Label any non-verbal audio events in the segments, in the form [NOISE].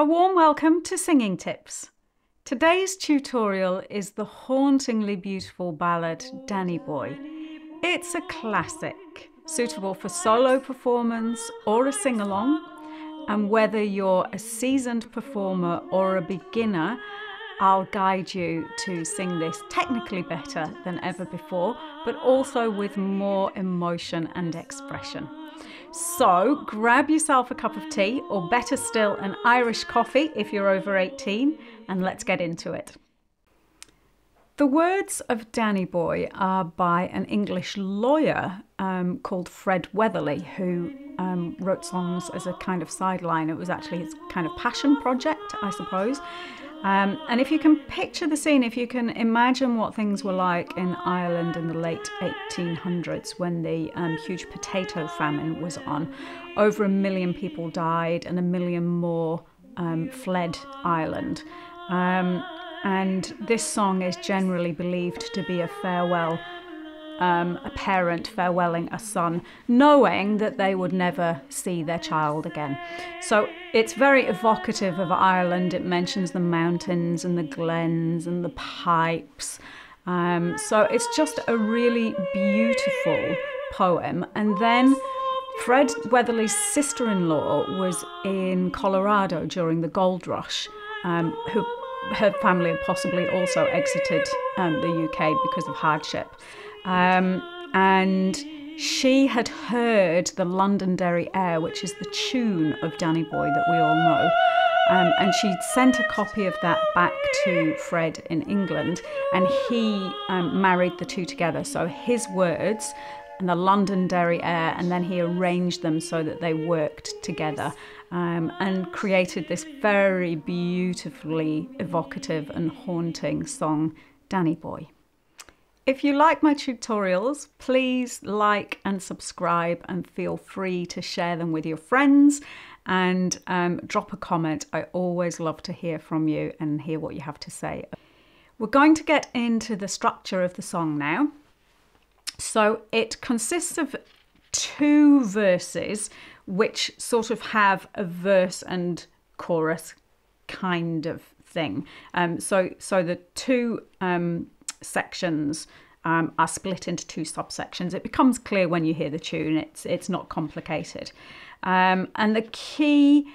A warm welcome to Singing Tips. Today's tutorial is the hauntingly beautiful ballad Danny Boy. It's a classic, suitable for solo performance or a sing along. And whether you're a seasoned performer or a beginner, I'll guide you to sing this technically better than ever before, but also with more emotion and expression. So grab yourself a cup of tea, or better still, an Irish coffee if you're over 18, and let's get into it. The words of Danny Boy are by an English lawyer um, called Fred Weatherly, who um, wrote songs as a kind of sideline. It was actually his kind of passion project, I suppose. Um, and if you can picture the scene, if you can imagine what things were like in Ireland in the late 1800s when the um, huge potato famine was on, over a million people died and a million more um, fled Ireland. Um, and this song is generally believed to be a farewell um, a parent farewelling a son, knowing that they would never see their child again. So it's very evocative of Ireland. It mentions the mountains and the glens and the pipes. Um, so it's just a really beautiful poem. And then Fred Weatherly's sister in law was in Colorado during the gold rush, um, who her family had possibly also exited um, the UK because of hardship. Um, and she had heard the Londonderry Air, which is the tune of Danny Boy that we all know. Um, and she'd sent a copy of that back to Fred in England, and he um, married the two together. So his words and the Londonderry Air, and then he arranged them so that they worked together um, and created this very beautifully evocative and haunting song, Danny Boy. If you like my tutorials, please like and subscribe and feel free to share them with your friends and um, drop a comment. I always love to hear from you and hear what you have to say. We're going to get into the structure of the song now. So it consists of two verses which sort of have a verse and chorus kind of thing. Um, so so the two um, sections um, are split into two subsections. It becomes clear when you hear the tune. It's it's not complicated, um, and the key.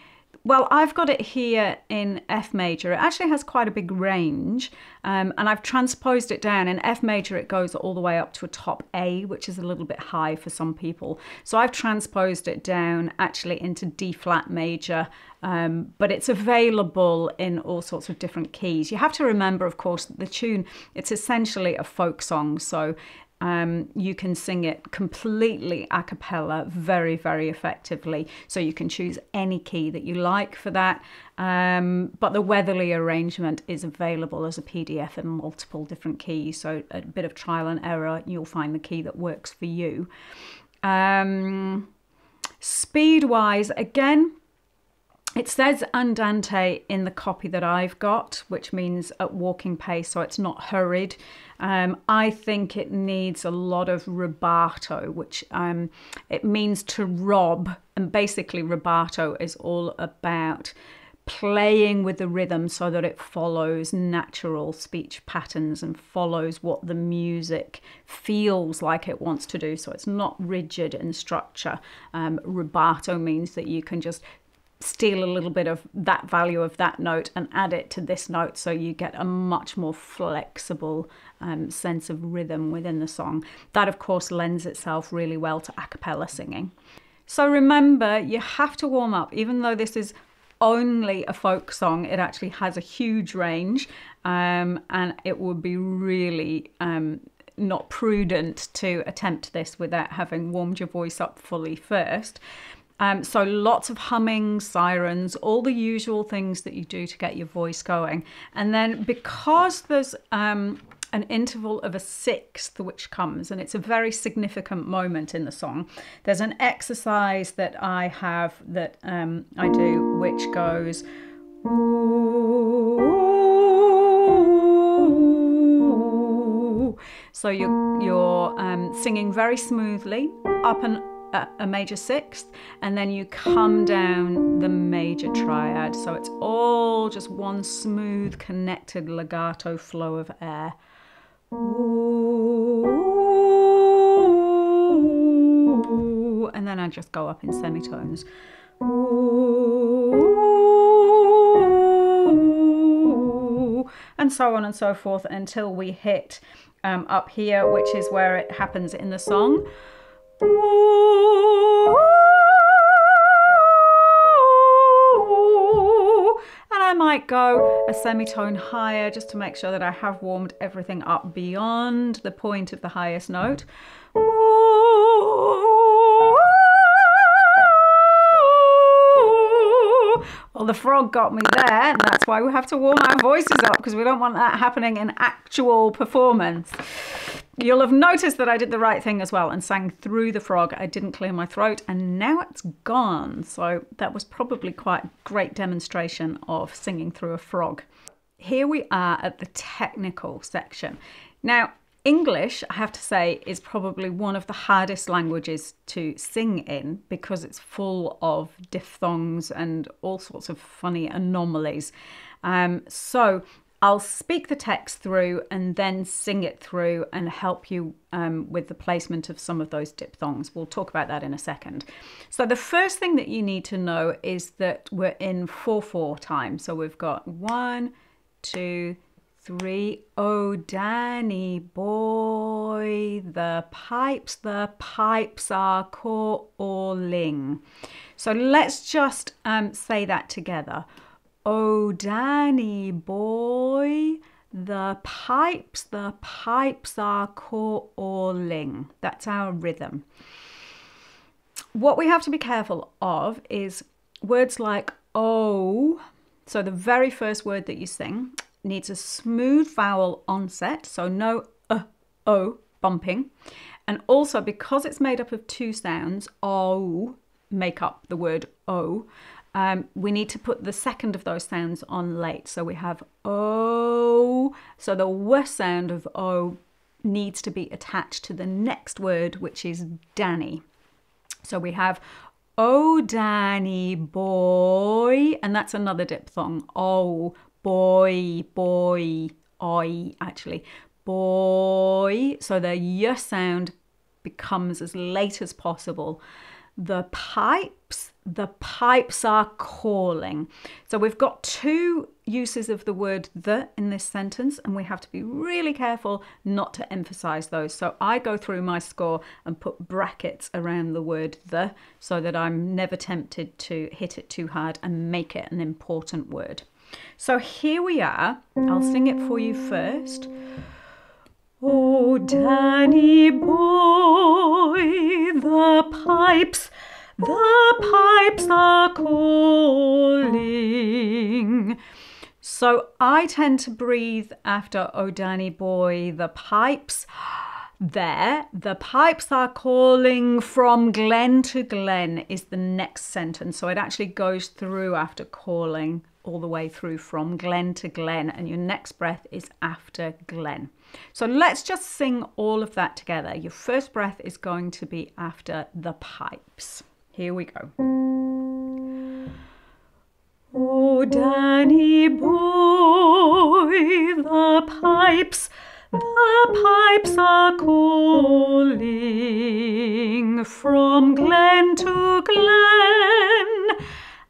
Well, I've got it here in F major. It actually has quite a big range, um, and I've transposed it down. In F major, it goes all the way up to a top A, which is a little bit high for some people. So I've transposed it down actually into D flat major, um, but it's available in all sorts of different keys. You have to remember, of course, the tune, it's essentially a folk song. So um, you can sing it completely a cappella very, very effectively. So you can choose any key that you like for that. Um, but the Weatherly arrangement is available as a PDF in multiple different keys. So a bit of trial and error, you'll find the key that works for you. Um, speed wise, again, it says andante in the copy that I've got, which means at walking pace, so it's not hurried. Um, I think it needs a lot of rubato, which um, it means to rob, and basically rubato is all about playing with the rhythm so that it follows natural speech patterns and follows what the music feels like it wants to do. So it's not rigid in structure. Um, rubato means that you can just steal a little bit of that value of that note and add it to this note so you get a much more flexible um, sense of rhythm within the song. That, of course, lends itself really well to a cappella singing. So remember, you have to warm up, even though this is only a folk song, it actually has a huge range um, and it would be really um, not prudent to attempt this without having warmed your voice up fully first. Um, so lots of humming, sirens, all the usual things that you do to get your voice going. And then because there's um, an interval of a sixth which comes, and it's a very significant moment in the song, there's an exercise that I have that um, I do which goes. So you're, you're um, singing very smoothly up and a, major sixth, and then you come down the major triad. So it's all just one smooth, connected legato flow of air. And then I just go up in semitones. And so on and so forth until we hit um, up here, which is where it happens in the song. And I might go a semitone higher just to make sure that I have warmed everything up beyond the point of the highest note. Well, the frog got me there, and that's why we have to warm our voices up because we don't want that happening in actual performance. You'll have noticed that I did the right thing as well and sang through the frog. I didn't clear my throat and now it's gone. So that was probably quite a great demonstration of singing through a frog. Here we are at the technical section. Now, English, I have to say, is probably one of the hardest languages to sing in because it's full of diphthongs and all sorts of funny anomalies. Um, so I'll speak the text through and then sing it through and help you um, with the placement of some of those diphthongs. We'll talk about that in a second. So the first thing that you need to know is that we're in 4-4 time. So we've got one, two, three. Oh, Danny boy, the pipes, the pipes are calling. So let's just um, say that together. Oh, Danny boy, the pipes, the pipes are calling. That's our rhythm. What we have to be careful of is words like oh. So the very first word that you sing, needs a smooth vowel onset, so no uh, o bumping. And also because it's made up of two sounds, o make up the word o, um, we need to put the second of those sounds on late. So we have o, so the w sound of o needs to be attached to the next word, which is Danny. So we have Oh, Danny boy, and that's another diphthong. Oh, boy, boy, oi, actually, boy. So the y sound becomes as late as possible. The pipes, the pipes are calling. So we've got two uses of the word the in this sentence, and we have to be really careful not to emphasize those. So I go through my score and put brackets around the word the so that I'm never tempted to hit it too hard and make it an important word. So here we are. I'll sing it for you first. Oh, Danny boy, the pipes, the pipes are calling. So I tend to breathe after Oh, Danny boy, the pipes. There, the pipes are calling from glen to glen is the next sentence. So it actually goes through after calling all the way through from glen to glen, and your next breath is after glen. So let's just sing all of that together. Your first breath is going to be after the pipes. Here we go. Oh, Danny boy, the pipes, the pipes are calling from glen to glen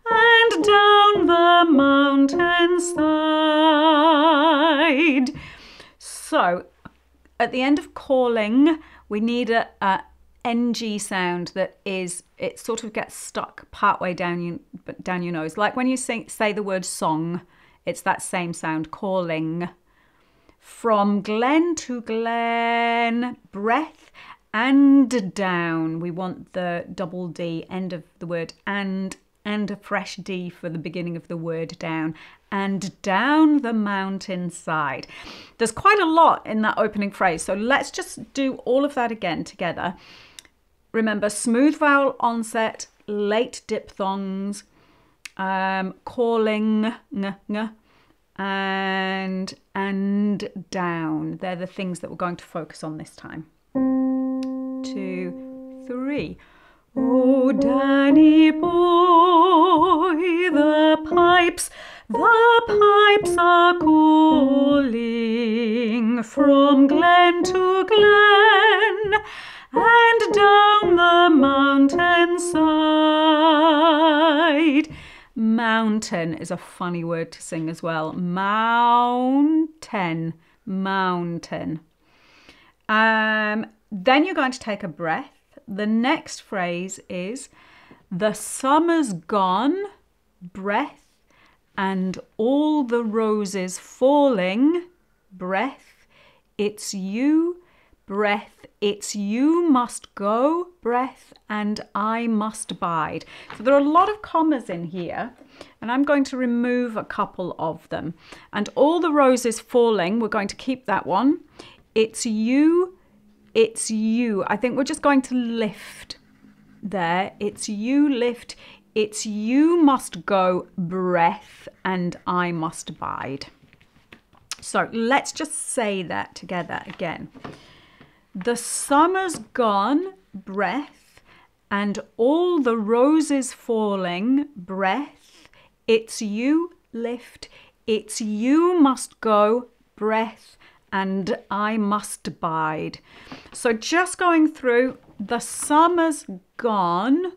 and down the mountainside. So at the end of calling, we need a, a ng sound that is it sort of gets stuck partway down you down your nose. Like when you say, say the word song it's that same sound calling. From glen to glen breath and down. We want the double d end of the word and and a fresh D for the beginning of the word down, and down the mountainside. There's quite a lot in that opening phrase, so let's just do all of that again together. Remember, smooth vowel onset, late diphthongs, um, calling, ng, ng, and, and down. They're the things that we're going to focus on this time. Two, three. Oh, Danny boy, the pipes, the pipes are calling from glen to glen and down the mountain side. Mountain is a funny word to sing as well. Mountain, mountain. Um, then you're going to take a breath the next phrase is the summer's gone, breath, and all the roses falling, breath. It's you, breath. It's you must go, breath, and I must bide. So there are a lot of commas in here, and I'm going to remove a couple of them. And all the roses falling, we're going to keep that one. It's you, it's you. I think we're just going to lift there. It's you lift. It's you must go breath and I must bide. So let's just say that together again. The summer's gone, breath, and all the roses falling, breath. It's you, lift. It's you must go, breath, and I must bide. So just going through, the summer's gone.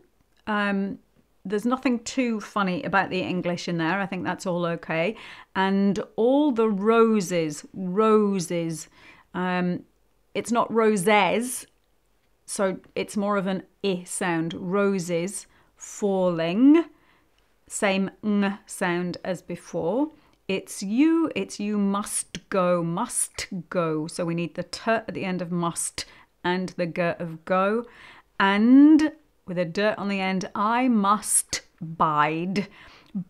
Um, there's nothing too funny about the English in there. I think that's all okay. And all the roses, roses. Um, it's not roses, so it's more of an i sound. Roses falling, same ng sound as before. It's you, it's you must go, must go. So we need the t at the end of must and the g of go. And with a dirt on the end, I must bide.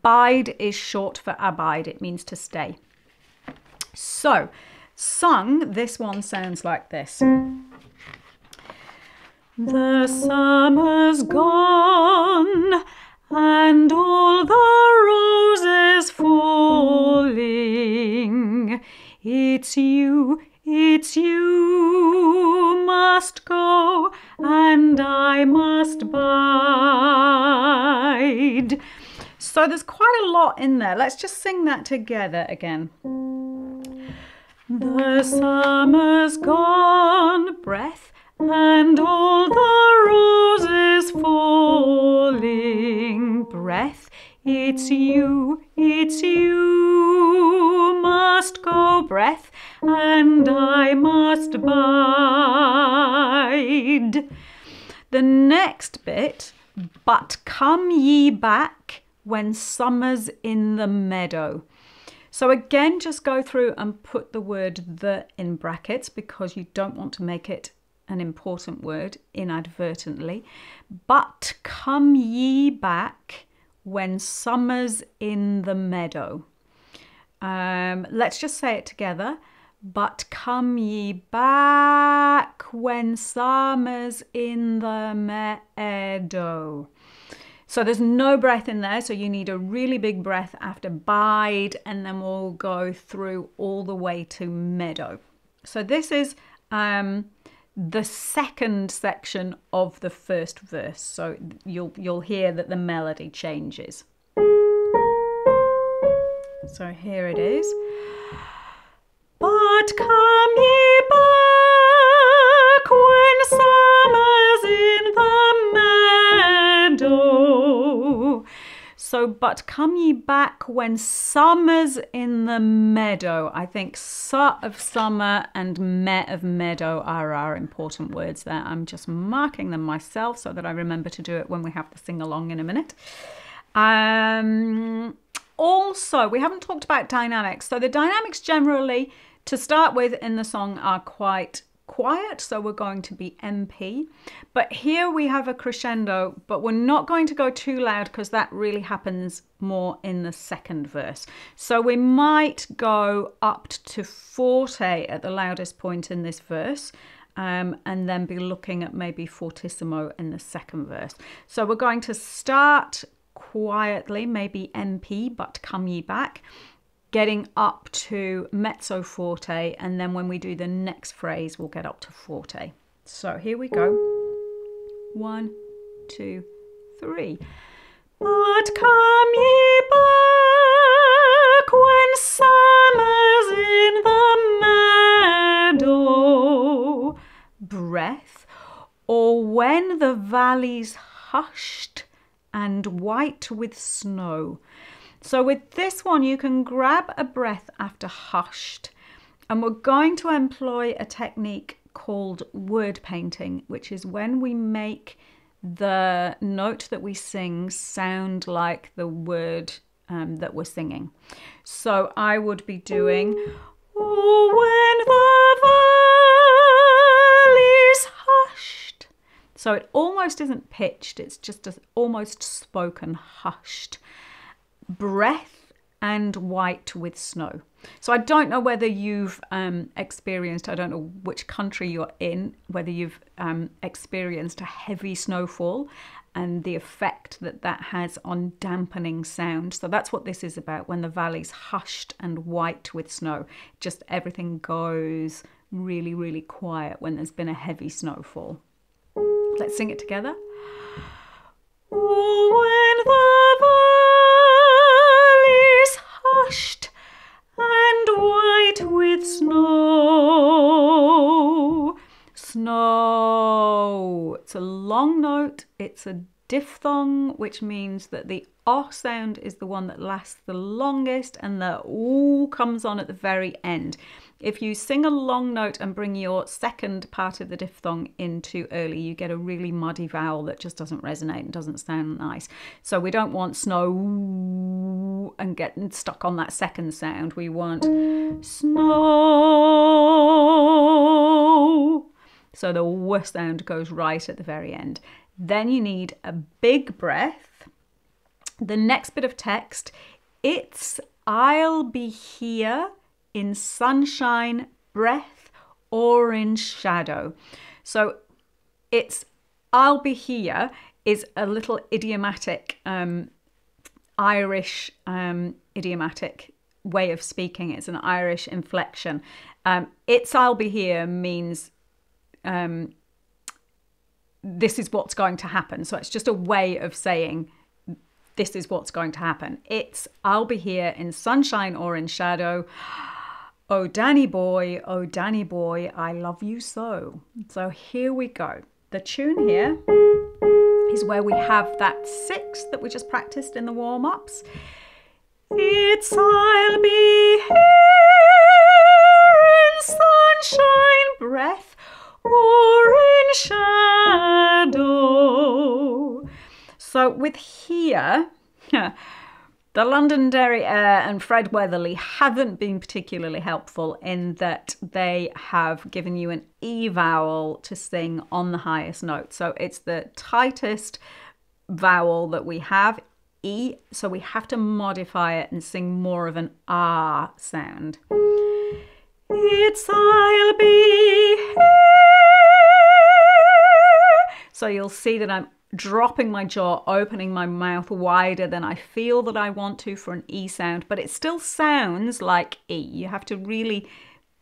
Bide is short for abide, it means to stay. So, sung, this one sounds like this. The summer's gone and all the roses falling. It's you, it's you must go, and I must bide. So there's quite a lot in there. Let's just sing that together again. The summer's gone, breath, and all the roses falling breath. It's you, it's you must go breath, and I must bide. The next bit, but come ye back when summer's in the meadow. So again, just go through and put the word the in brackets because you don't want to make it an important word inadvertently. But come ye back when summer's in the meadow. Um, let's just say it together. But come ye back when summer's in the meadow. So there's no breath in there, so you need a really big breath after bide, and then we'll go through all the way to meadow. So this is um, the second section of the first verse. So you'll you'll hear that the melody changes. So here it is. But come ye back So, but come ye back when summer's in the meadow. I think su of summer and me of meadow are our important words there. I'm just marking them myself so that I remember to do it when we have the sing along in a minute. Um, also, we haven't talked about dynamics. So the dynamics generally, to start with in the song, are quite quiet, so we're going to be MP. But here we have a crescendo, but we're not going to go too loud because that really happens more in the second verse. So we might go up to forte at the loudest point in this verse. Um, and then be looking at maybe fortissimo in the second verse. So we're going to start quietly, maybe MP, but come ye back getting up to mezzo forte and then when we do the next phrase we'll get up to forte. So here we go. One, two, three. But come ye back when summer's in the meadow. Breath. Or when the valley's hushed and white with snow. So with this one, you can grab a breath after hushed. And we're going to employ a technique called word painting, which is when we make the note that we sing sound like the word um, that we're singing. So I would be doing, oh, when the valley's hushed. So it almost isn't pitched, it's just a, almost spoken hushed. Breath and white with snow. So I don't know whether you've um, experienced, I don't know which country you're in, whether you've um, experienced a heavy snowfall and the effect that that has on dampening sound. So that's what this is about when the valley's hushed and white with snow. Just everything goes really, really quiet when there's been a heavy snowfall. Let's sing it together. And white with snow. Snow. It's a long note. It's a diphthong, which means that the R sound is the one that lasts the longest and the OO comes on at the very end. If you sing a long note and bring your second part of the diphthong in too early, you get a really muddy vowel that just doesn't resonate and doesn't sound nice. So we don't want snow and getting stuck on that second sound. We want snow. So the worst sound goes right at the very end. Then you need a big breath. The next bit of text, it's I'll be here in sunshine, breath, or in shadow. So it's I'll be here is a little idiomatic um, Irish um, idiomatic way of speaking. It's an Irish inflection. Um, it's I'll be here means um, this is what's going to happen. So it's just a way of saying this is what's going to happen. It's I'll be here in sunshine or in shadow. Oh, Danny boy, oh, Danny boy, I love you so. So here we go. The tune here is where we have that six that we just practiced in the warm ups. It's I'll be here in sunshine, breath, or in shadow. So with here, [LAUGHS] the Londonderry Air and Fred Weatherly haven't been particularly helpful in that they have given you an E vowel to sing on the highest note. So it's the tightest vowel that we have, E, so we have to modify it and sing more of an R sound. It's I'll be here. So you'll see that I'm dropping my jaw, opening my mouth wider than I feel that I want to for an E sound, but it still sounds like E. You have to really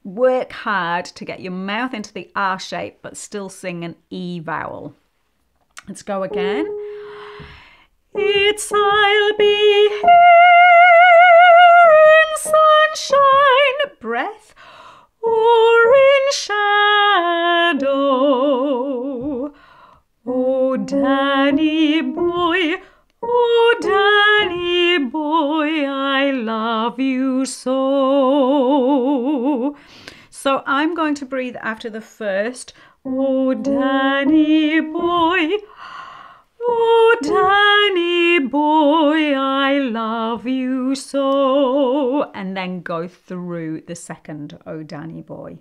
work hard to get your mouth into the R shape, but still sing an E vowel. Let's go again. It's I'll be here in sunshine, breath, or in shadow. Danny boy, oh, Danny boy, I love you so. So I'm going to breathe after the first. Oh, Danny boy, oh, Danny boy, I love you so. And then go through the second, oh, Danny boy.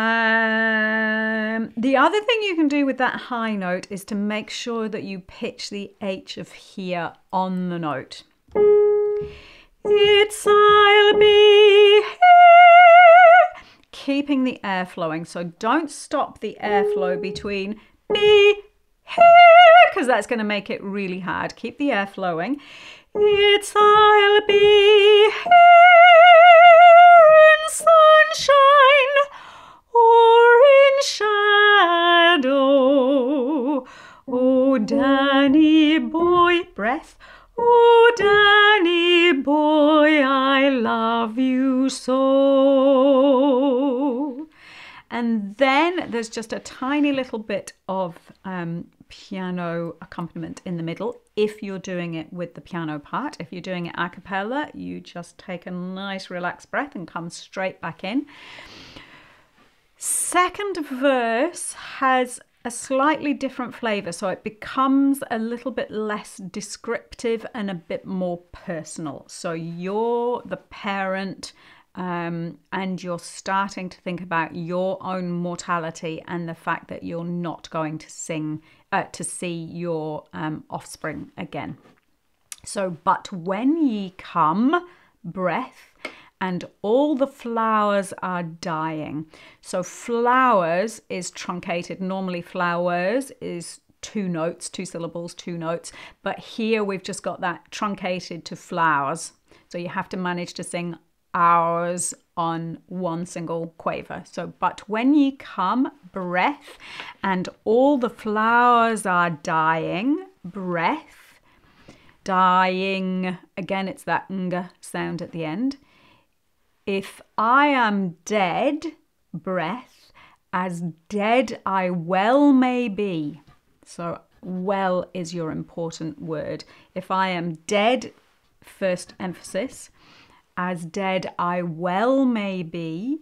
Um, the other thing you can do with that high note is to make sure that you pitch the H of here on the note. It's I'll be here. Keeping the air flowing. So don't stop the airflow between be here because that's going to make it really hard. Keep the air flowing. It's I'll be here in sunshine shadow. Oh, Danny boy, breath. Oh, Danny boy, I love you so. And then there's just a tiny little bit of um, piano accompaniment in the middle if you're doing it with the piano part. If you're doing it a cappella, you just take a nice relaxed breath and come straight back in. Second verse has a slightly different flavour, so it becomes a little bit less descriptive and a bit more personal. So you're the parent um, and you're starting to think about your own mortality and the fact that you're not going to sing uh, to see your um, offspring again. So, but when ye come, breath, and all the flowers are dying. So, flowers is truncated. Normally, flowers is two notes, two syllables, two notes. But here we've just got that truncated to flowers. So, you have to manage to sing hours on one single quaver. So, but when ye come, breath, and all the flowers are dying, breath, dying. Again, it's that ng sound at the end. If I am dead, breath, as dead I well may be. So, well is your important word. If I am dead, first emphasis as dead I well may be,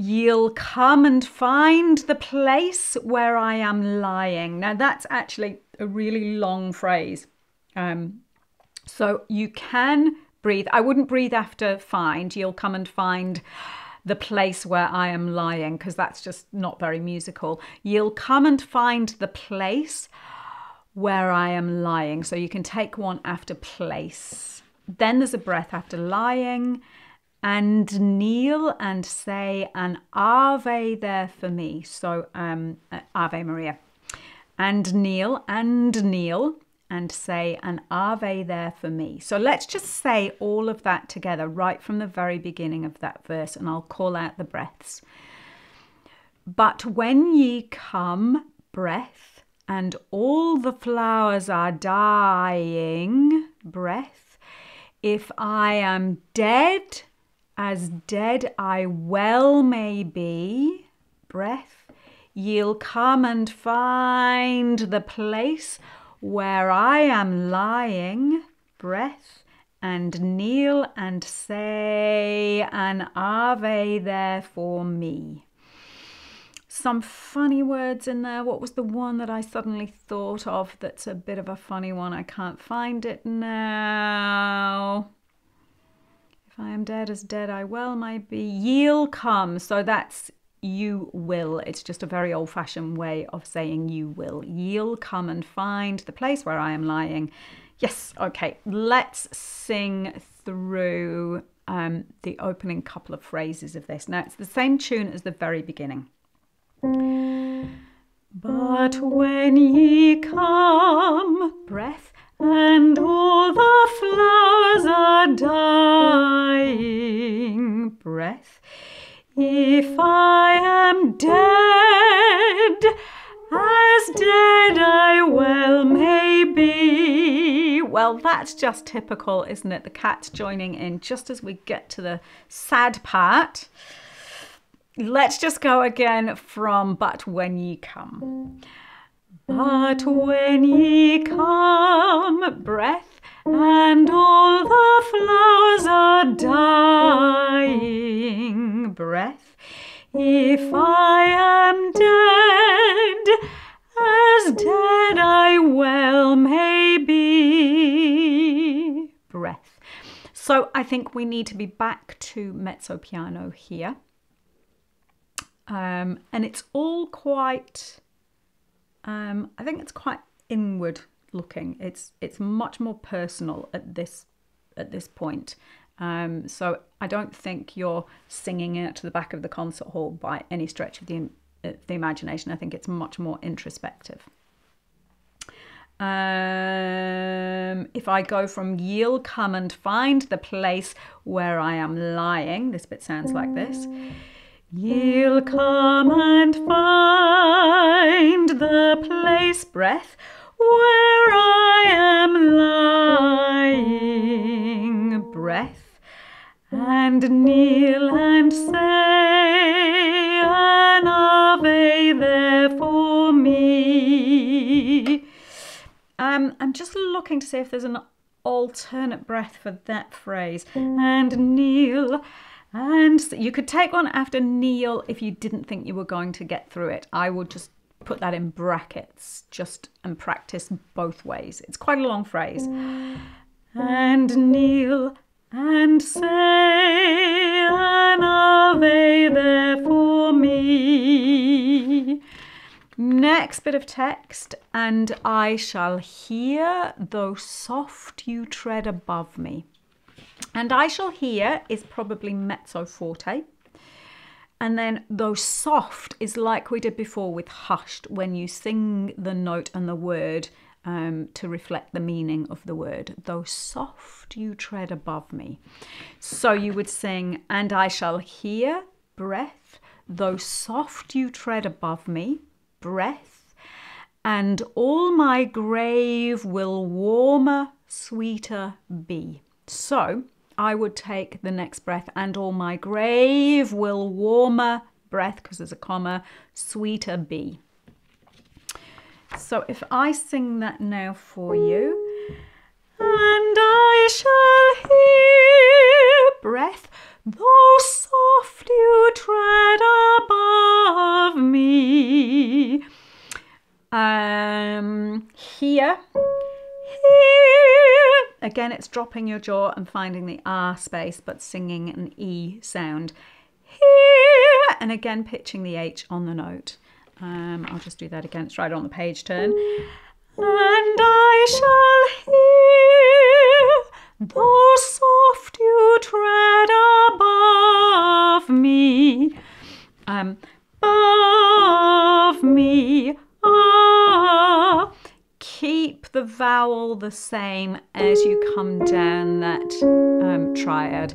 Ye'll come and find the place where I am lying. Now, that's actually a really long phrase. Um, so you can breathe. I wouldn't breathe after find. You'll come and find the place where I am lying because that's just not very musical. You'll come and find the place where I am lying. So you can take one after place. Then there's a breath after lying and kneel and say an Ave there for me. So um, uh, Ave Maria. And kneel and kneel and say an Ave there for me. So let's just say all of that together right from the very beginning of that verse, and I'll call out the breaths. But when ye come, breath, and all the flowers are dying, breath, if I am dead, as dead I well may be, breath, ye'll come and find the place where I am lying, breath, and kneel and say an Ave there for me some funny words in there. What was the one that I suddenly thought of that's a bit of a funny one? I can't find it now. If I am dead as dead I well might be. Ye'll come. So that's you will. It's just a very old fashioned way of saying you will. You'll come and find the place where I am lying. Yes, okay. Let's sing through um, the opening couple of phrases of this. Now, it's the same tune as the very beginning. But when ye come, breath, and all the flowers are dying, breath, if I am dead, as dead I well may be. Well, that's just typical, isn't it? The cat joining in just as we get to the sad part. Let's just go again from but when ye come. But when ye come, breath, and all the flowers are dying, breath, if I am dead, as dead I well may be, breath. So I think we need to be back to mezzo piano here. Um, and it's all quite, um, I think it's quite inward looking. It's it's much more personal at this at this point. Um, so I don't think you're singing it to the back of the concert hall by any stretch of the uh, the imagination. I think it's much more introspective. Um, if I go from you'll come and find the place where I am lying, this bit sounds like this. Ye'll come and find the place, breath, where I am lying, breath, and kneel and say an Ave there for me. Um, I'm just looking to see if there's an alternate breath for that phrase. And kneel. And you could take one after kneel if you didn't think you were going to get through it. I would just put that in brackets just and practice both ways. It's quite a long phrase. And kneel and say an Ave there for me. Next bit of text, and I shall hear, though soft you tread above me. And I shall hear is probably mezzo forte. And then though soft is like we did before with hushed, when you sing the note and the word um, to reflect the meaning of the word. Though soft you tread above me. So you would sing, and I shall hear breath, though soft you tread above me, breath, and all my grave will warmer, sweeter be. So I would take the next breath, and all my grave will warmer, breath, because there's a comma, sweeter be. So if I sing that now for you, and I shall hear breath, though soft you tread above me. Um, here, here. Again, it's dropping your jaw and finding the R space, but singing an E sound. And again, pitching the H on the note. Um, I'll just do that again. It's right on the page turn. And I shall hear, though soft you tread above me, um, above me, ah. Keep the vowel the same as you come down that um, triad.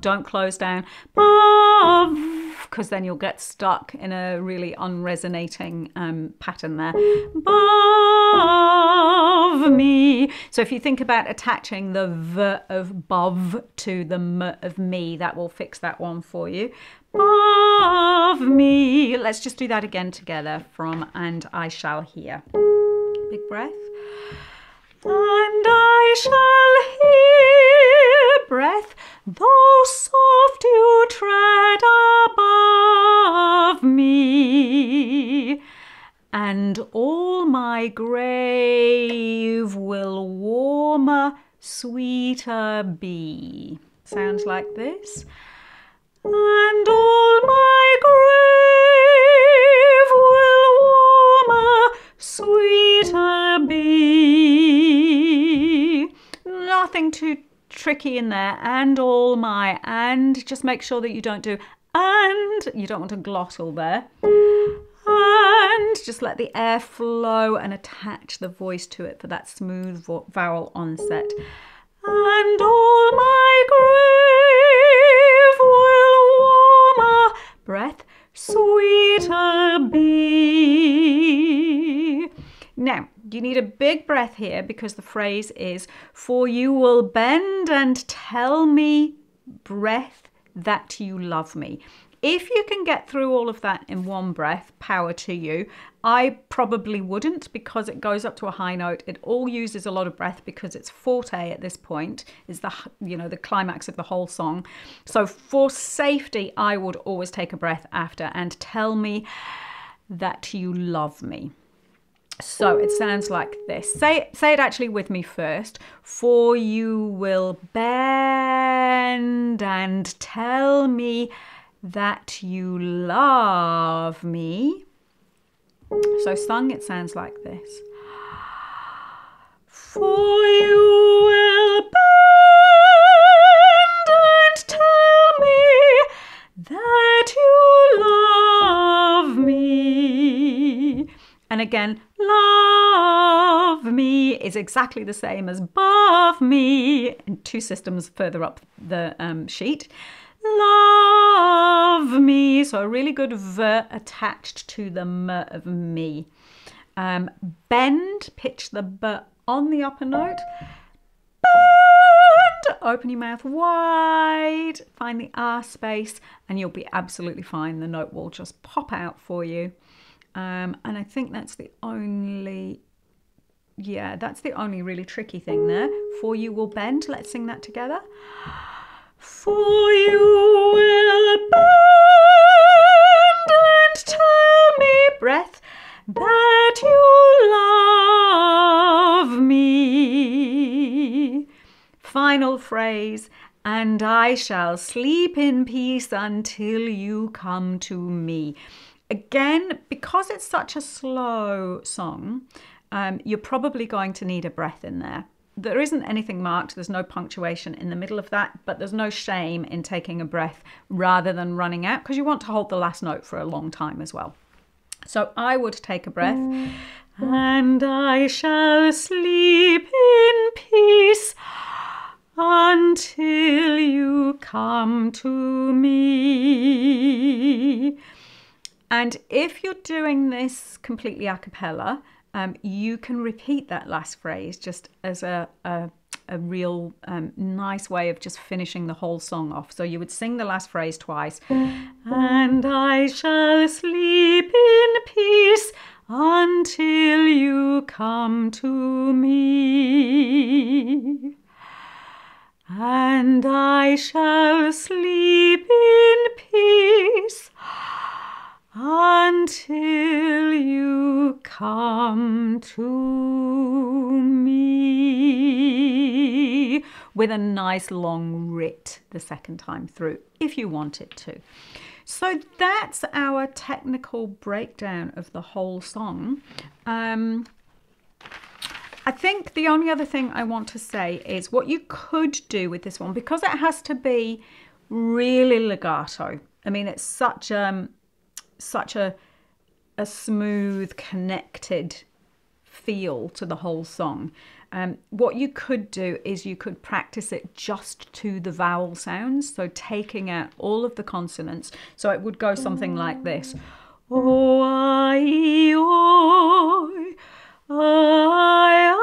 Don't close down. Because then you'll get stuck in a really unresonating um, pattern there. Above me. So if you think about attaching the V of bov to the M of me, that will fix that one for you. Above me. Let's just do that again together from And I Shall Hear. Big breath. And I shall hear breath, though soft you tread above me. And all my grave will warmer, sweeter be. Sounds like this. And all my grave will warmer, sweeter be. Nothing too tricky in there. And all my, and just make sure that you don't do and, you don't want a glottal there. And just let the air flow and attach the voice to it for that smooth vowel onset. And all my grave you need a big breath here because the phrase is, For you will bend and tell me, breath, that you love me. If you can get through all of that in one breath, power to you. I probably wouldn't because it goes up to a high note. It all uses a lot of breath because it's forte at this point, is the you know the climax of the whole song. So for safety, I would always take a breath after and tell me that you love me. So it sounds like this. Say say it actually with me first. For you will bend and tell me that you love me. So sung it sounds like this. For you will bend And again, love me is exactly the same as above me, and two systems further up the um, sheet. Love me. So a really good V attached to the M of me. Um, bend, pitch the B on the upper note. Bend open your mouth wide, find the R space, and you'll be absolutely fine. The note will just pop out for you. Um, and I think that's the only, yeah, that's the only really tricky thing there. For you will bend. Let's sing that together. For you will bend and tell me, breath, that you love me. Final phrase, and I shall sleep in peace until you come to me. Again, because it's such a slow song, um, you're probably going to need a breath in there. There isn't anything marked, there's no punctuation in the middle of that, but there's no shame in taking a breath rather than running out because you want to hold the last note for a long time as well. So I would take a breath and I shall sleep in peace until you come to me. And if you're doing this completely a cappella, um, you can repeat that last phrase just as a, a, a real um, nice way of just finishing the whole song off. So you would sing the last phrase twice. and I shall sleep in peace until you come to me. And I shall sleep in peace until you come to me with a nice long rit the second time through if you want it to. So that's our technical breakdown of the whole song. Um, I think the only other thing I want to say is what you could do with this one, because it has to be really legato. I mean, it's such um, such a a smooth, connected feel to the whole song. Um, what you could do is you could practice it just to the vowel sounds, so taking out all of the consonants. So it would go something like this. Oh, I, I, I,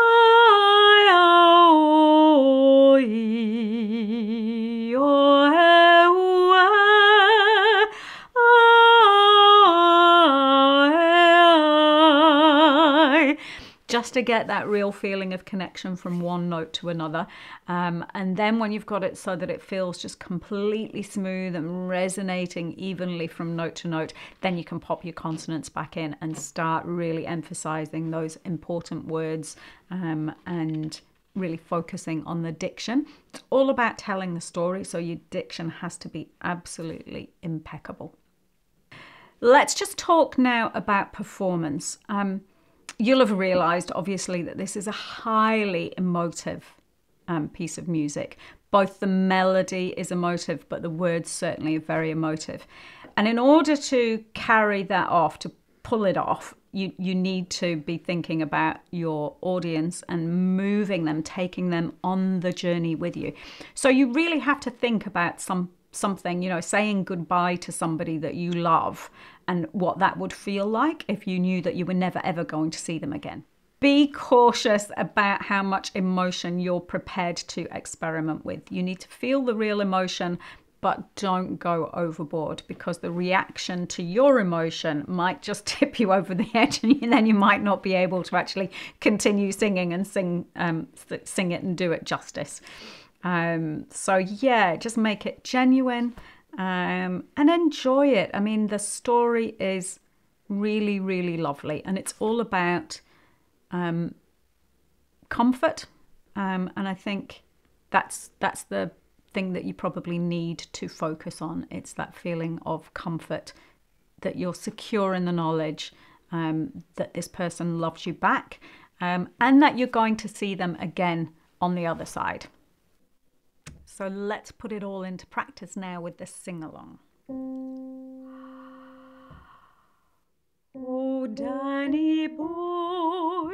to get that real feeling of connection from one note to another. Um, and then when you've got it so that it feels just completely smooth and resonating evenly from note to note, then you can pop your consonants back in and start really emphasizing those important words um, and really focusing on the diction. It's all about telling the story, so your diction has to be absolutely impeccable. Let's just talk now about performance. Um, you'll have realized, obviously, that this is a highly emotive um, piece of music. Both the melody is emotive, but the words certainly are very emotive. And in order to carry that off, to pull it off, you, you need to be thinking about your audience and moving them, taking them on the journey with you. So you really have to think about some something, you know, saying goodbye to somebody that you love and what that would feel like if you knew that you were never ever going to see them again. Be cautious about how much emotion you're prepared to experiment with. You need to feel the real emotion, but don't go overboard because the reaction to your emotion might just [LAUGHS] tip you over the edge and then you might not be able to actually continue singing and sing um, sing it and do it justice. Um, so yeah, just make it genuine um, and enjoy it. I mean, the story is really, really lovely, and it's all about um, comfort. Um, and I think that's that's the thing that you probably need to focus on. It's that feeling of comfort that you're secure in the knowledge um, that this person loves you back, um, and that you're going to see them again on the other side. So let's put it all into practice now with the sing along. Oh, Danny boy,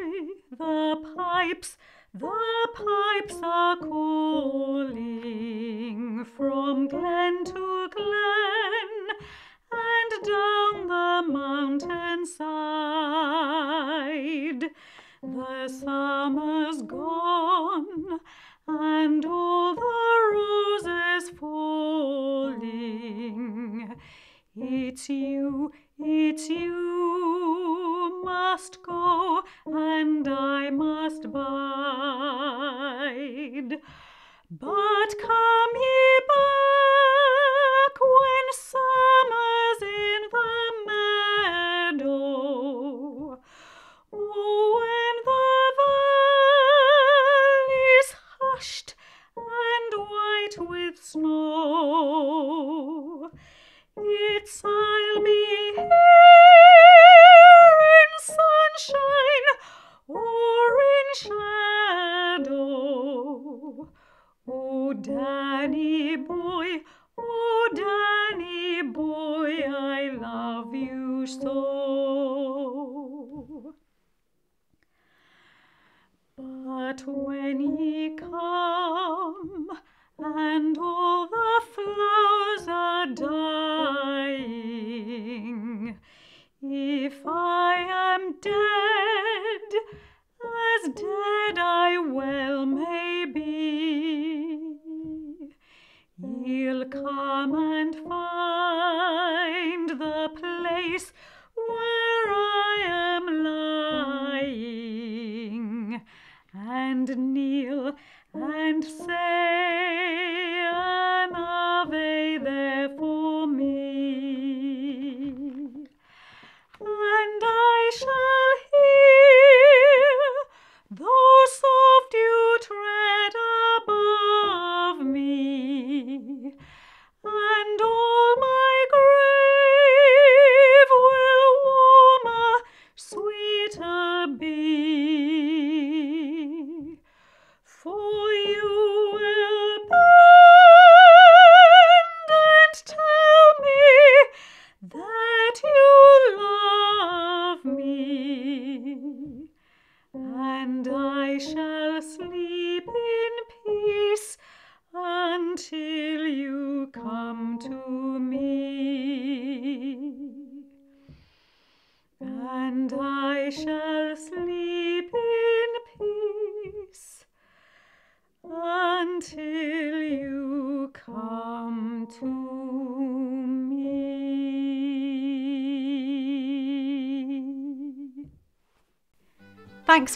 the pipes, the pipes are calling from glen to glen and down the mountain side. The summer's gone and all the roses falling. It's you, it's you must go, and I must bide. But come ye back when summer I'll be here in sunshine or in shadow. Oh, Danny boy,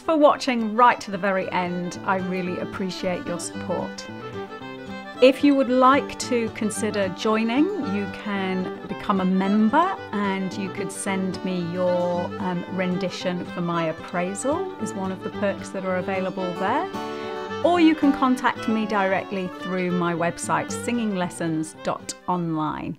for watching right to the very end. I really appreciate your support. If you would like to consider joining, you can become a member and you could send me your um, rendition for my appraisal, is one of the perks that are available there. Or you can contact me directly through my website, singinglessons.online.